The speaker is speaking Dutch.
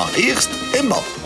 Maar eerst in bad.